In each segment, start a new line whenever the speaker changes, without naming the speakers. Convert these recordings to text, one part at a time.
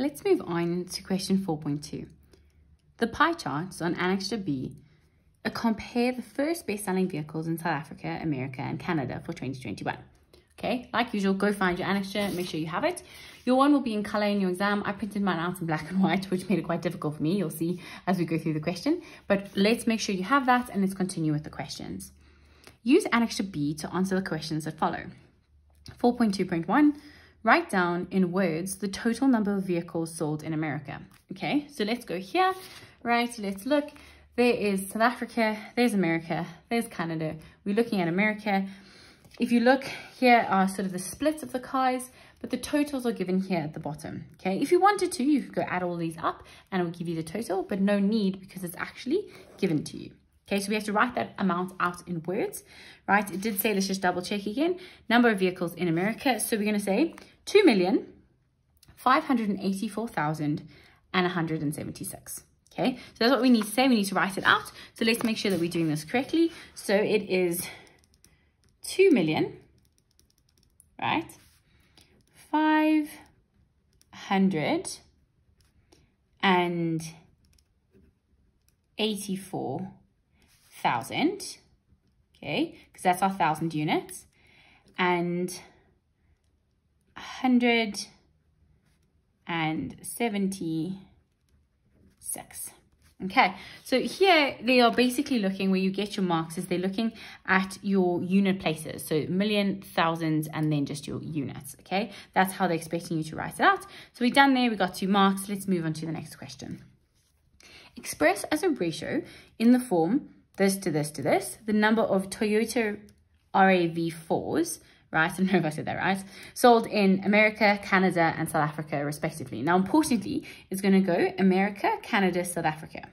Let's move on to question 4.2. The pie charts on Annexure B compare the first best-selling vehicles in South Africa, America, and Canada for 2021. Okay, like usual, go find your annexure, make sure you have it. Your one will be in color in your exam. I printed mine out in black and white, which made it quite difficult for me. You'll see as we go through the question. But let's make sure you have that and let's continue with the questions. Use annexure B to answer the questions that follow. 4.2.1, write down in words the total number of vehicles sold in America. Okay, so let's go here, right? Let's look. There is South Africa, there's America, there's Canada. We're looking at America. If you look, here are sort of the splits of the cars, but the totals are given here at the bottom. Okay, if you wanted to, you could go add all these up and it will give you the total, but no need because it's actually given to you. Okay, so we have to write that amount out in words, right? It did say, let's just double check again. Number of vehicles in America. So we're going to say 2,584,176. Okay, so that's what we need to say. We need to write it out. So let's make sure that we're doing this correctly. So it is 2 million, right? 500 and 84 thousand, okay, because that's our thousand units, and hundred and seventy-six. Okay, so here they are basically looking where you get your marks is they're looking at your unit places. So million, thousands, and then just your units. Okay, that's how they're expecting you to write it out. So we're done there. We got two marks. Let's move on to the next question. Express as a ratio in the form this to this to this, the number of Toyota RAV4s, right, I don't know if I said that right, sold in America, Canada, and South Africa, respectively. Now, importantly, it's going to go America, Canada, South Africa.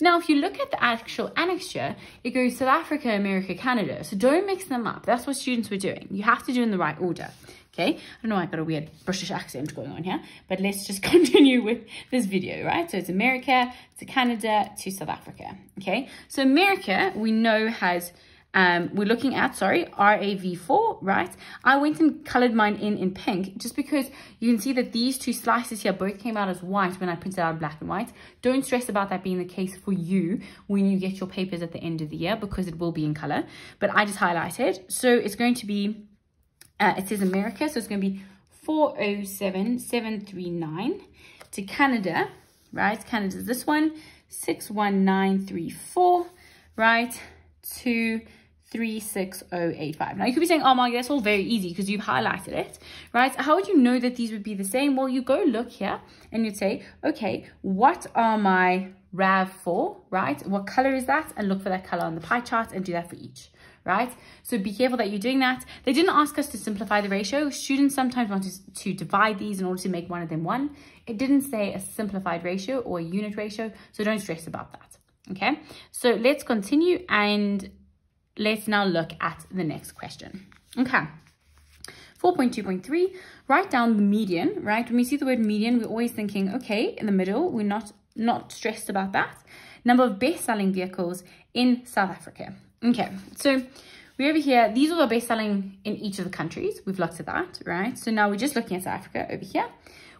Now, if you look at the actual annexure, it goes South Africa, America, Canada. So don't mix them up. That's what students were doing. You have to do in the right order. Okay, I don't know I got a weird British accent going on here, but let's just continue with this video, right? So it's America to Canada to South Africa. Okay, so America we know has um, we're looking at, sorry, RAV4, right? I went and colored mine in in pink just because you can see that these two slices here both came out as white when I printed out black and white. Don't stress about that being the case for you when you get your papers at the end of the year because it will be in color, but I just highlighted. So it's going to be uh, it says America, so it's going to be 407739 to Canada, right? Canada's this one, 61934, right? To 36085. Now you could be saying, oh my, that's all very easy because you've highlighted it, right? How would you know that these would be the same? Well, you go look here and you'd say, okay, what are my RAV4, right? What color is that? And look for that color on the pie chart and do that for each right? So be careful that you're doing that. They didn't ask us to simplify the ratio. Students sometimes want to, to divide these in order to make one of them one. It didn't say a simplified ratio or a unit ratio, so don't stress about that, okay? So let's continue and let's now look at the next question. Okay. 4.2.3, write down the median, right? When we see the word median, we're always thinking, okay, in the middle, we're not, not stressed about that. Number of best-selling vehicles in South Africa. Okay, so we're over here. These are the best selling in each of the countries. We've looked at that, right? So now we're just looking at South Africa over here.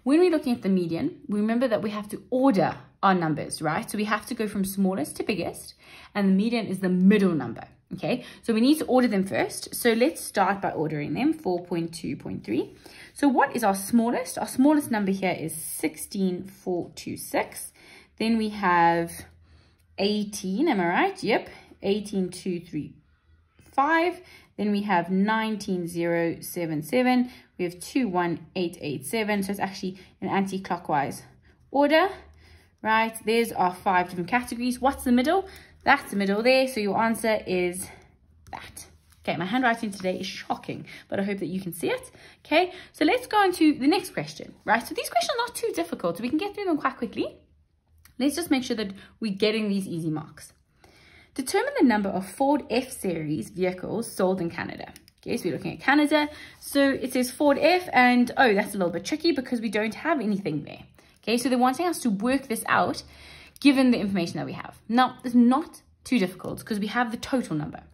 When we're looking at the median, we remember that we have to order our numbers, right? So we have to go from smallest to biggest, and the median is the middle number, okay? So we need to order them first. So let's start by ordering them, 4.2.3. So what is our smallest? Our smallest number here is 16426. Then we have 18, am I right? Yep, 18235. Then we have 19077. We have 21887. So it's actually an anti-clockwise order, right? There's our five different categories. What's the middle? That's the middle there. So your answer is that. Okay, my handwriting today is shocking, but I hope that you can see it. Okay, so let's go on to the next question, right? So these questions are not too difficult, so we can get through them quite quickly. Let's just make sure that we're getting these easy marks. Determine the number of Ford F-Series vehicles sold in Canada. Okay, so we're looking at Canada. So it says Ford F and, oh, that's a little bit tricky because we don't have anything there. Okay, so they're wanting us to work this out given the information that we have. Now, it's not too difficult because we have the total number.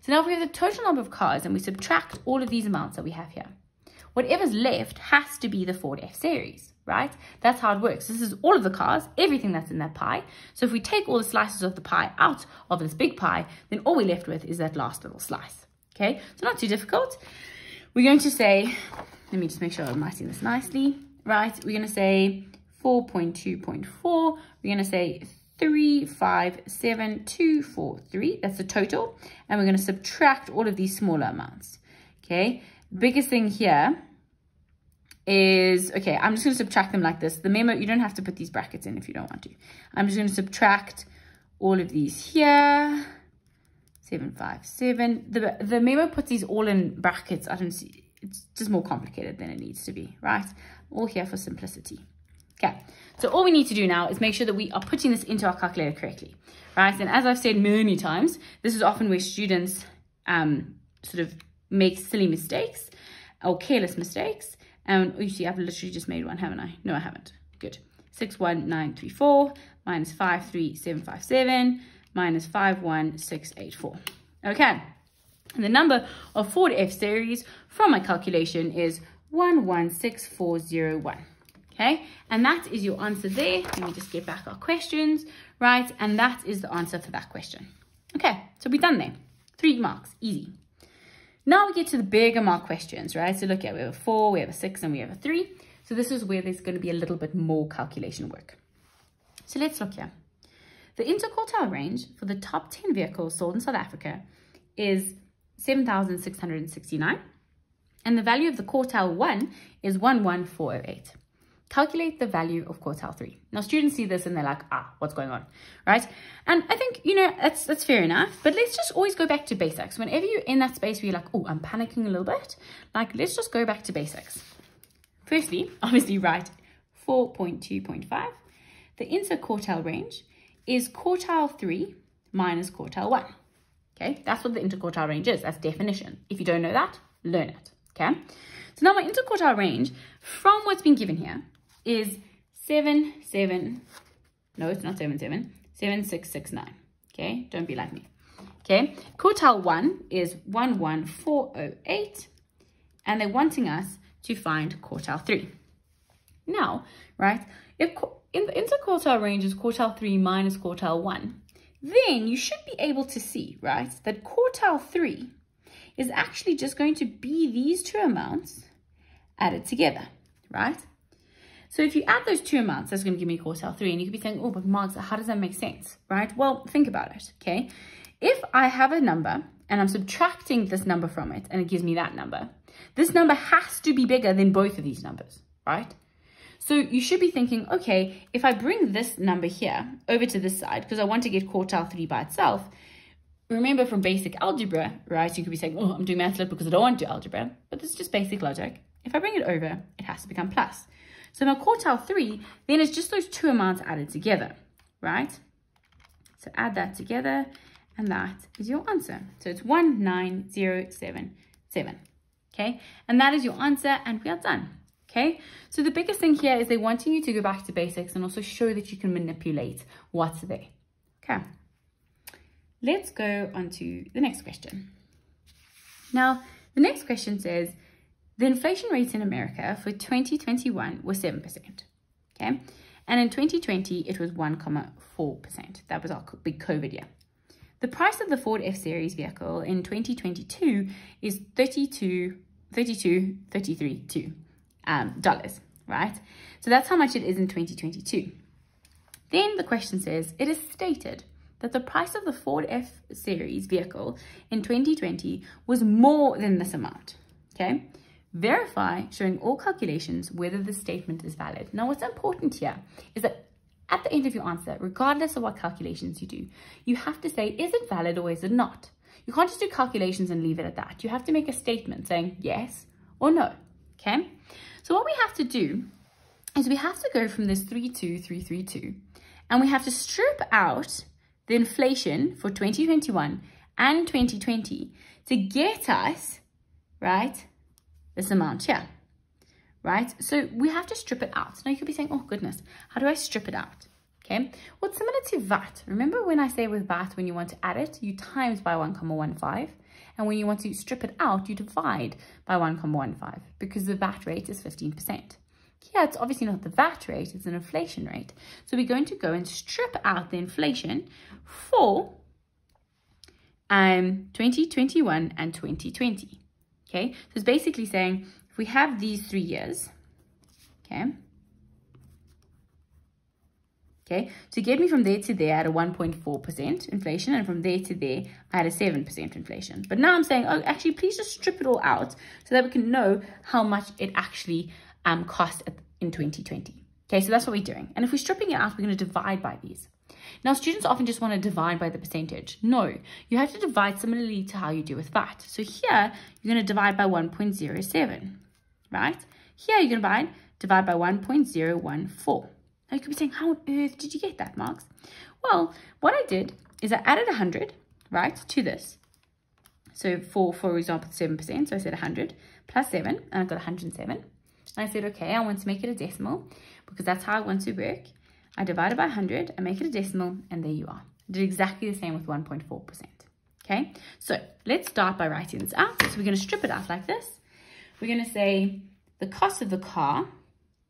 So now if we have the total number of cars and we subtract all of these amounts that we have here, whatever's left has to be the Ford F series, right? That's how it works. This is all of the cars, everything that's in that pie. So if we take all the slices of the pie out of this big pie, then all we're left with is that last little slice, okay? So not too difficult. We're going to say, let me just make sure I'm writing this nicely, right? We're going to say 4.2.4. We're going to say 357243. That's the total. And we're going to subtract all of these smaller amounts. Okay. Biggest thing here is, okay, I'm just going to subtract them like this. The memo, you don't have to put these brackets in if you don't want to. I'm just going to subtract all of these here. 757. The, the memo puts these all in brackets. I don't see, it's just more complicated than it needs to be, right? All here for simplicity. Okay, so all we need to do now is make sure that we are putting this into our calculator correctly, right? And as I've said many times, this is often where students um, sort of make silly mistakes or careless mistakes. And you see, I've literally just made one, haven't I? No, I haven't. Good. 61934 minus 53757 minus 51684. Okay. And the number of Ford F series from my calculation is 116401 okay? And that is your answer there. Let me just get back our questions, right? And that is the answer for that question. Okay, so we're done there. Three marks, easy. Now we get to the bigger mark questions, right? So look at, we have a four, we have a six, and we have a three. So this is where there's going to be a little bit more calculation work. So let's look here. The interquartile range for the top 10 vehicles sold in South Africa is 7,669. And the value of the quartile 1 is 11408 calculate the value of quartile three. Now students see this and they're like, ah, what's going on, right? And I think, you know, that's, that's fair enough, but let's just always go back to basics. Whenever you're in that space where you're like, oh, I'm panicking a little bit, like, let's just go back to basics. Firstly, obviously write 4.2.5. The interquartile range is quartile three minus quartile one. Okay, that's what the interquartile range is, that's definition. If you don't know that, learn it, okay? So now my interquartile range, from what's been given here, is 7, 7, no, it's not 7, 7, 7, 6, 6, 9. Okay, don't be like me. Okay, quartile 1 is 11408, and they're wanting us to find quartile 3. Now, right, if in the interquartile range is quartile 3 minus quartile 1, then you should be able to see, right, that quartile 3 is actually just going to be these two amounts added together, right? So if you add those two amounts, that's going to give me quartile 3. And you could be saying, oh, but Marks, how does that make sense, right? Well, think about it, okay? If I have a number and I'm subtracting this number from it and it gives me that number, this number has to be bigger than both of these numbers, right? So you should be thinking, okay, if I bring this number here over to this side, because I want to get quartile 3 by itself, remember from basic algebra, right, you could be saying, oh, I'm doing math lit because I don't want to do algebra, but this is just basic logic. If I bring it over, it has to become plus. So my quartile 3, then it's just those two amounts added together, right? So add that together, and that is your answer. So it's 19077, okay? And that is your answer, and we are done, okay? So the biggest thing here is they're wanting you to go back to basics and also show that you can manipulate what's there, okay? Let's go on to the next question. Now, the next question says, the inflation rate in America for 2021 was 7%. Okay. And in 2020, it was 1.4%. That was our big COVID year. The price of the Ford F-Series vehicle in 2022 is 32, 32, 33, um, dollars, right? So that's how much it is in 2022. Then the question says, it is stated that the price of the Ford F-Series vehicle in 2020 was more than this amount, okay? Verify showing all calculations whether the statement is valid. Now, what's important here is that at the end of your answer, regardless of what calculations you do, you have to say, is it valid or is it not? You can't just do calculations and leave it at that. You have to make a statement saying yes or no, okay? So what we have to do is we have to go from this 32332 and we have to strip out the inflation for 2021 and 2020 to get us, right, this amount here, right? So we have to strip it out. Now you could be saying, oh goodness, how do I strip it out? Okay, well, similar to VAT. Remember when I say with VAT, when you want to add it, you times by 1,15. And And when you want to strip it out, you divide by 1.15 because the VAT rate is 15%. Here, it's obviously not the VAT rate, it's an inflation rate. So we're going to go and strip out the inflation for um, 2021 and 2020. Okay, so it's basically saying if we have these three years, okay, okay, to get me from there to there at a 1.4% inflation, and from there to there, I had a 7% inflation. But now I'm saying, oh, actually, please just strip it all out so that we can know how much it actually um, cost in 2020. Okay, so that's what we're doing. And if we're stripping it out, we're going to divide by these. Now, students often just want to divide by the percentage. No, you have to divide similarly to how you do with VAT. So here, you're going to divide by 1.07, right? Here, you're going to divide, divide by 1.014. Now, you could be saying, how on earth did you get that, Marks? Well, what I did is I added 100, right, to this. So for, for example, 7%, so I said 100 plus 7, and I got 107. And I said, okay, I want to make it a decimal because that's how I want to work. I divide it by 100, I make it a decimal, and there you are. I did exactly the same with 1.4%. Okay, so let's start by writing this out. So we're going to strip it out like this. We're going to say the cost of the car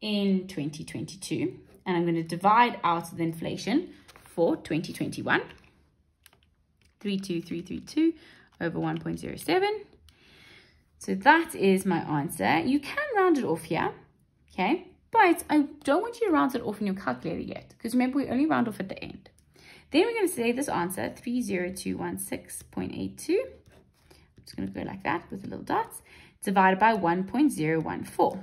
in 2022, and I'm going to divide out the inflation for 2021. 32332 over 1.07. So that is my answer. You can round it off here, okay? But I don't want you to round it off in your calculator yet, because remember, we only round off at the end. Then we're going to say this answer, 30216.82. I'm just going to go like that with the little dots, divided by 1.014.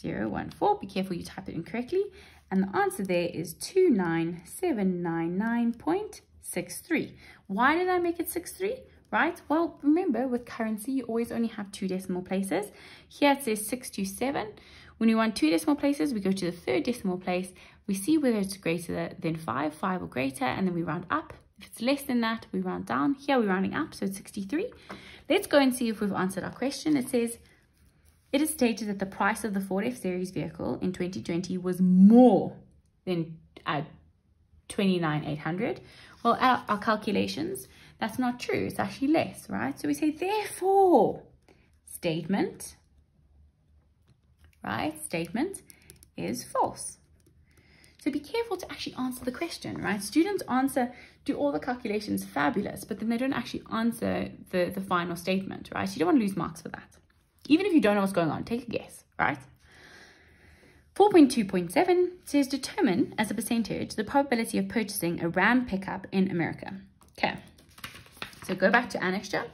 014, be careful you type it incorrectly. And the answer there is 29799.63. Why did I make it 63? Right? Well, remember with currency, you always only have two decimal places. Here it says 627. When we want two decimal places, we go to the third decimal place. We see whether it's greater than 5, 5 or greater, and then we round up. If it's less than that, we round down. Here we're rounding up, so it's 63. Let's go and see if we've answered our question. It says, it is stated that the price of the Ford F-Series vehicle in 2020 was more than uh, 29,800. Well, our, our calculations, that's not true. It's actually less, right? So we say, therefore, statement right, statement is false. So be careful to actually answer the question, right? Students answer, do all the calculations fabulous, but then they don't actually answer the, the final statement, right? You don't want to lose marks for that. Even if you don't know what's going on, take a guess, right? 4.2.7 says determine as a percentage the probability of purchasing a Ram pickup in America. Okay, so go back to annexure,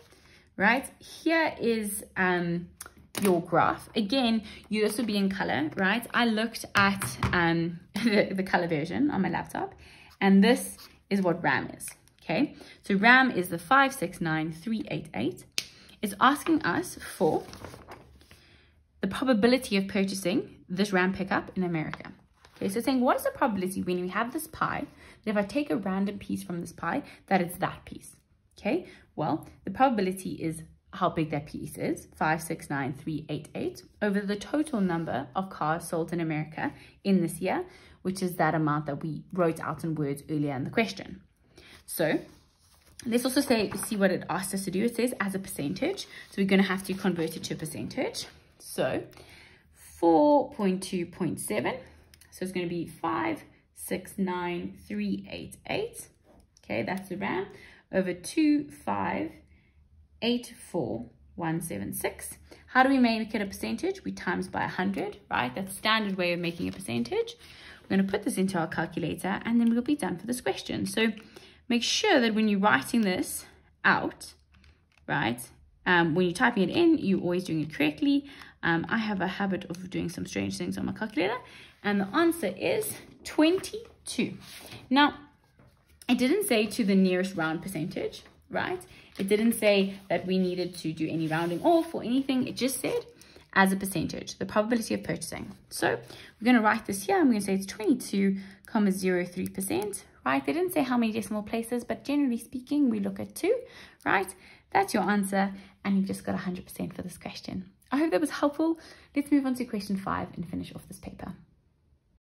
right? Here is um, your graph. Again, you this will be in color, right? I looked at um, the, the color version on my laptop, and this is what RAM is, okay? So RAM is the 569388. It's asking us for the probability of purchasing this RAM pickup in America. Okay, so saying what is the probability when we have this pie, that if I take a random piece from this pie, that it's that piece? Okay, well, the probability is how big that piece is, 569388, over the total number of cars sold in America in this year, which is that amount that we wrote out in words earlier in the question. So let's also say, see what it asked us to do. It says as a percentage. So we're going to have to convert it to a percentage. So 4.2.7. So it's going to be 569388. Okay, that's the RAM over 2, 5, 84176. How do we make it a percentage? We times by 100, right? That's standard way of making a percentage. We're going to put this into our calculator and then we'll be done for this question. So make sure that when you're writing this out, right, um, when you're typing it in, you're always doing it correctly. Um, I have a habit of doing some strange things on my calculator. And the answer is 22. Now, I didn't say to the nearest round percentage, right? It didn't say that we needed to do any rounding off or anything. It just said as a percentage, the probability of purchasing. So we're going to write this here. I'm going to say it's 22,03%, right? They didn't say how many decimal places, but generally speaking, we look at two, right? That's your answer. And you've just got 100% for this question. I hope that was helpful. Let's move on to question five and finish off this paper.